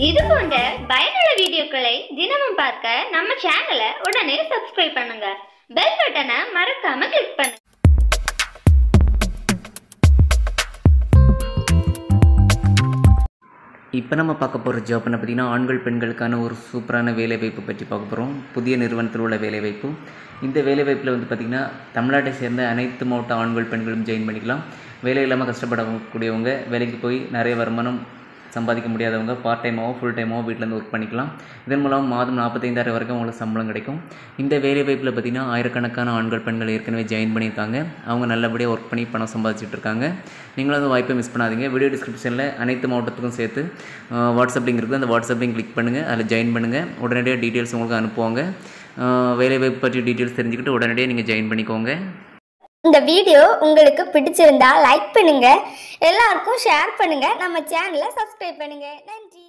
இது போன்ற பயனுள்ள வீடியோக்களை தினமும் பார்க்க நம்ம சேனலை உடனே சப்ஸ்கிரைப் பண்ணுங்க. பெல் பட்டனை மறக்காம கிளிக் பண்ணுங்க. இப்போ நம்ம பார்க்க போகிற ஜாப் என்ன பார்த்திங்கன்னா ஆண்கள் பெண்களுக்கான ஒரு சூப்பரான வேலைவாய்ப்பு பற்றி பார்க்க போகிறோம் புதிய நிறுவனத்தில் உள்ள வேலைவாய்ப்பு. இந்த வேலைவாய்ப்பில் வந்து பார்த்திங்கன்னா தமிழ்நாட்டை சேர்ந்த அனைத்து மாவட்ட ஆண்கள் பெண்களும் ஜாயின் பண்ணிக்கலாம். வேலை இல்லாமல் கஷ்டப்படக்கூடியவங்க வேலைக்கு போய் நிறைய வருமானம் சம்பாதிக்க முடியாதவங்க பார்ட் டைமாவோ ஃபுல் டைமாவோ வீட்டிலேருந்து ஒர்க் பண்ணிக்கலாம். இதன் மூலம் மாதம் நாற்பத்தைந்தாயிரம் வரைக்கும் உங்களுக்கு சம்பளம் கிடைக்கும். இந்த வேலைவாய்ப்பில் பார்த்திங்கன்னா ஆயிரக்கணக்கான ஆண்கள் பெண்கள் ஏற்கனவே ஜாயின் பண்ணியிருக்காங்க. அவங்க நல்லபடியாக ஒர்க் பண்ணி பணம் சம்பாதிச்சுட்டு இருக்காங்க. நீங்களும் அந்த வாய்ப்பை மிஸ் பண்ணாதீங்க. வீடியோ டிஸ்கிரிப்ஷனில் அனைத்து மாவட்டத்துக்கும் சேர்த்து வாட்ஸ்அப் லிங்க் இருக்குது. அந்த வாட்ஸ்அப் லிங்க் கிளிக் பண்ணுங்கள் அதில் ஜாயின் பண்ணுங்கள் உடனடியாக டீட்டெயில்ஸ் உங்களுக்கு அனுப்புவாங்க. வேலைவாய்ப்பு பற்றி டீட்டெயில்ஸ் தெரிஞ்சுக்கிட்டு உடனடியாக நீங்கள் ஜாயின் பண்ணிக்கோங்க. இந்த வீடியோ உங்களுக்கு பிடிச்சிருந்தா லைக் பண்ணுங்க. எல்லாருக்கும் ஷேர் பண்ணுங்க. நம்ம சேனலை சப்ஸ்கிரைப் பண்ணுங்க. நன்றி.